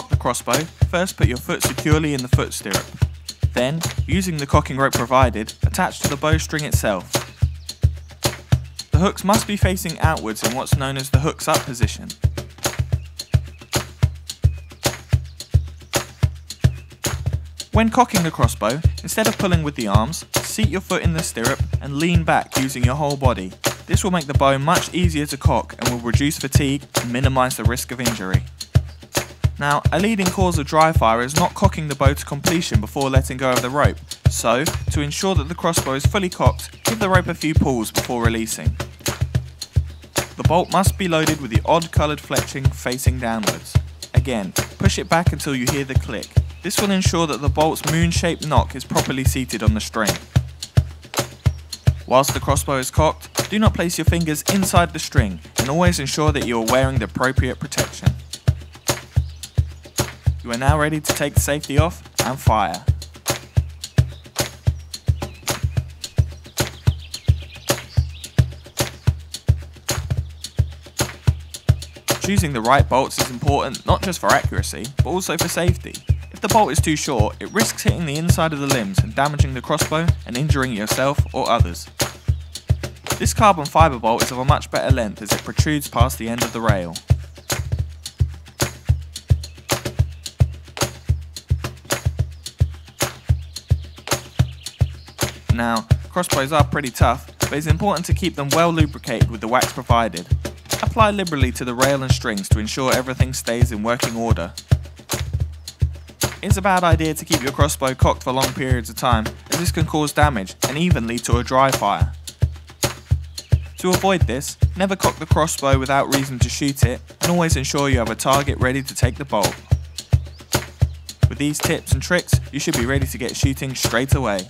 crossbow, first put your foot securely in the foot stirrup. Then, using the cocking rope provided, attach to the bowstring itself. The hooks must be facing outwards in what's known as the hooks up position. When cocking the crossbow, instead of pulling with the arms, seat your foot in the stirrup and lean back using your whole body. This will make the bow much easier to cock and will reduce fatigue and minimise the risk of injury. Now, a leading cause of dry fire is not cocking the bow to completion before letting go of the rope, so, to ensure that the crossbow is fully cocked, give the rope a few pulls before releasing. The bolt must be loaded with the odd coloured fletching facing downwards. Again, push it back until you hear the click. This will ensure that the bolt's moon-shaped nock is properly seated on the string. Whilst the crossbow is cocked, do not place your fingers inside the string and always ensure that you are wearing the appropriate protection. You are now ready to take the safety off and fire. Choosing the right bolts is important not just for accuracy, but also for safety. If the bolt is too short, it risks hitting the inside of the limbs and damaging the crossbow and injuring yourself or others. This carbon fibre bolt is of a much better length as it protrudes past the end of the rail. Now, crossbows are pretty tough, but it's important to keep them well lubricated with the wax provided. Apply liberally to the rail and strings to ensure everything stays in working order. It's a bad idea to keep your crossbow cocked for long periods of time, as this can cause damage and even lead to a dry fire. To avoid this, never cock the crossbow without reason to shoot it, and always ensure you have a target ready to take the bolt. With these tips and tricks, you should be ready to get shooting straight away.